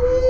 Woo!